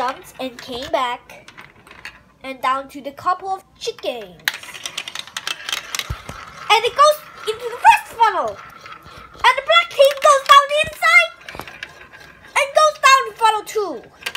jumped and came back and down to the couple of chickens. And it goes into the first funnel. And the black king goes down the inside and goes down funnel two.